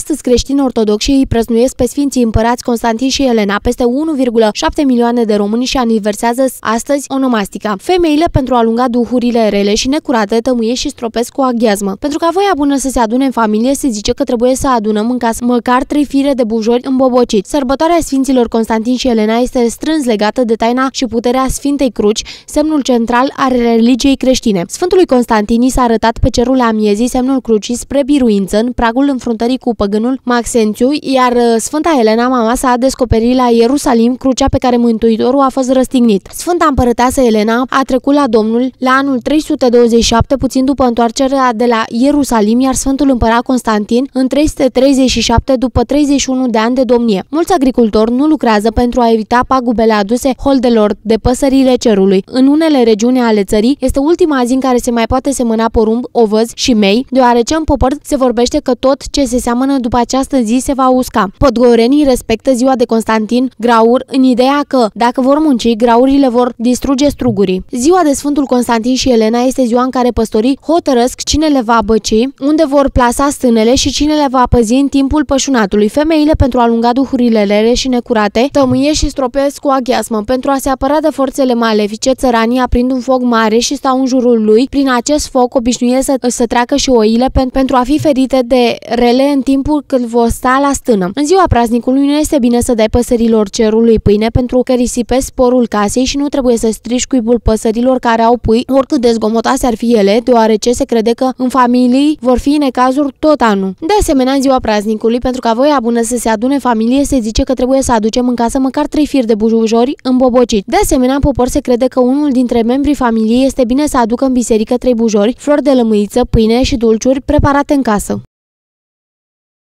Astăzi creștini ortodoxi îi prăznuiesc pe Sfinții Împărați Constantin și Elena, peste 1,7 milioane de români și aniversează astăzi onomastica. Femeile pentru a lunga duhurile rele și necurate tămâie și stropesc cu aghiazmă. Pentru ca voia bună să se adune în familie, se zice că trebuie să adunăm în casă măcar trei fire de bujori îmbobociți. Sărbătoarea Sfinților Constantin și Elena este strâns legată de taina și puterea Sfintei Cruci, semnul central al religiei creștine. Sfântului Constantin s-a arătat pe cerul amiezii semnul crucii spre biruință în pragul înfruntării cu păgânul Maxențiu, iar uh, Sfânta Elena, mama sa, a descoperit la Ierusalim crucea pe care Mântuitorul a fost răstignit. Sfânta împărăteasă Elena a trecut la Domnul la anul 327, puțin după întoarcerea de la Ierusalim, iar Sfântul împărat Constantin în 337 după 31 de ani de domnie. Mulți agricultori nu lucrează pentru a evita pagubele aduse holdelor de păsările cerului. În unele regiuni ale țării este ultima zi în care se mai poate semăna porumb, ovăz și mei, deoarece în popăr se vorbește că tot ce se seamănă după această zi se va usca. Podgorenii respectă ziua de Constantin Graur în ideea că, dacă vor munci, graurile vor distruge strugurii. Ziua de Sfântul Constantin și Elena este ziua în care păstorii hotărăsc cine le va băci, unde vor plasa stânele și cine le va păzi în timpul pășunatului. Femeile, pentru a lunga duhurile lere și necurate, tămâie și stropesc cu aghiasmă. Pentru a se apăra de forțele malefice, țăranii aprind un foc mare și stau în jurul lui. Prin acest foc obișnuie să, să treacă și oile pentru a fi ferite de rele în timpul când vor sta la stână. În ziua praznicului nu este bine să dai păsărilor cerului pâine pentru că risipezi sporul casei și nu trebuie să strici cuibul păsărilor care au pui, oricât de zgomotase ar fi ele, deoarece se crede că în familii vor fi necazuri tot anul. De asemenea, în ziua praznicului, pentru ca voia bună să se adune familie, se zice că trebuie să aducem în casă măcar trei firi de bujujori îmbobociți. De asemenea, în popor se crede că unul dintre membrii familiei este bine să aducă în biserică trei bujori, flori de lămâiță, pâine și dulciuri preparate în casă.